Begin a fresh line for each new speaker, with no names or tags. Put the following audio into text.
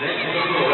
Let's go.